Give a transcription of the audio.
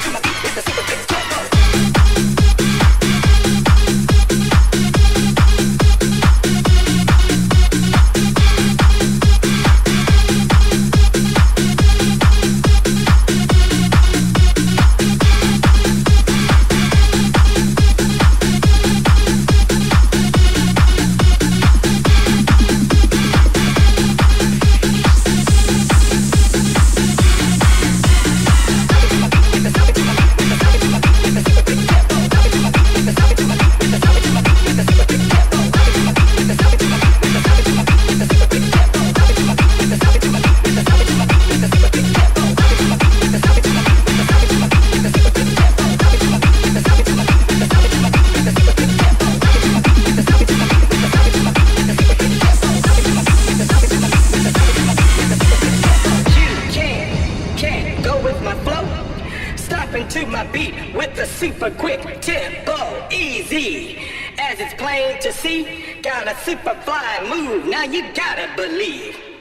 come a to my beat with the super quick tempo, easy. As it's plain to see, got a super fly move, now you gotta believe.